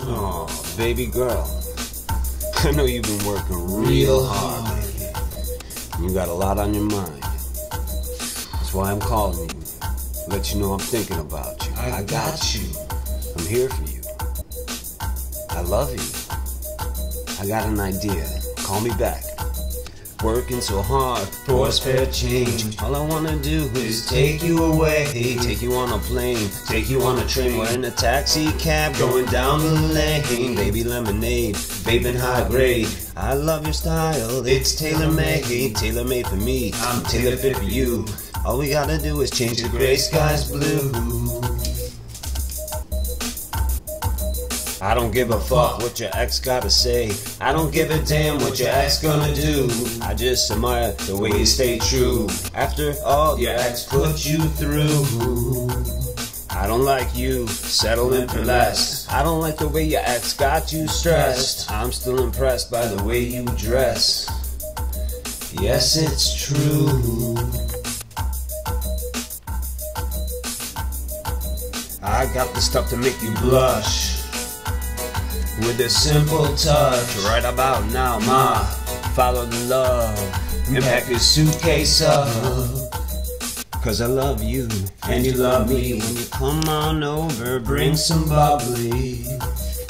Oh, baby girl. I know you've been working real hard. You got a lot on your mind. That's why I'm calling you. Let you know I'm thinking about you. I got you. I'm here for you. I love you. I got an idea. Call me back. Working so hard for a spare change. All I wanna do is take you away. Take you on a plane, take you on a train. We're in a taxi cab going down the lane. Baby lemonade, vaping high grade. I love your style, it's tailor made. Tailor made for me, I'm tailor fit for you. All we gotta do is change the gray skies blue. I don't give a fuck what your ex gotta say. I don't give a damn what your ex gonna do. I just admire the way you stay true. After all your ex put you through. I don't like you settling for less. I don't like the way your ex got you stressed. I'm still impressed by the way you dress. Yes, it's true. I got the stuff to make you blush. With a simple touch, right about now, ma. Follow the love and pack your suitcase up. Cause I love you and you love me. When you come on over, bring some bubbly.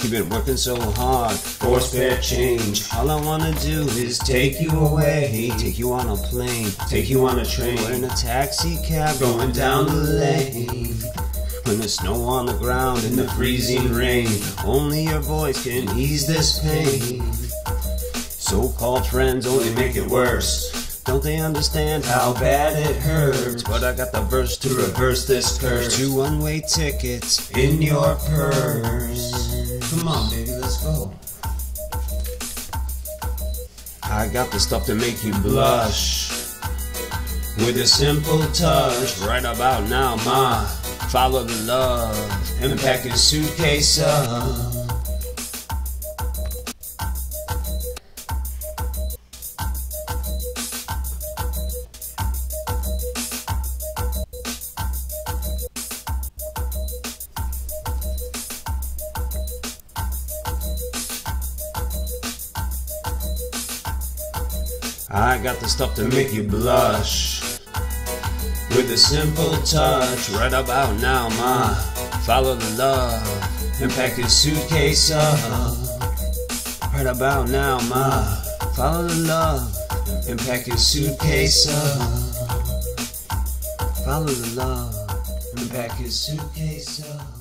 You've been working so hard for spare change. All I wanna do is take you away. Take you on a plane, take you on a train. We're in a taxi cab going down the lane. When the snow on the ground in the freezing rain, only your voice can ease this pain. So-called friends only make it worse. Don't they understand how bad it hurts? But I got the verse to reverse this curse. Two one-way tickets in your purse. Come on, baby, let's go. I got the stuff to make you blush. With a simple touch, right about now, ma. Follow the love and pack your suitcase up. I got the stuff to make you blush. With a simple touch, right about now, ma. Follow the love and pack your suitcase up. Right about now, ma. Follow the love and pack your suitcase up. Follow the love and pack your suitcase up.